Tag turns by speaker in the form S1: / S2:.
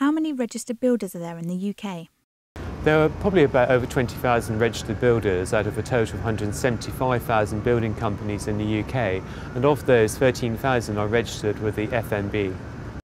S1: How many registered builders are there in the UK?
S2: There are probably about over 20,000 registered builders out of a total of 175,000 building companies in the UK, and of those, 13,000 are registered with the FMB.